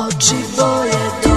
Oči boje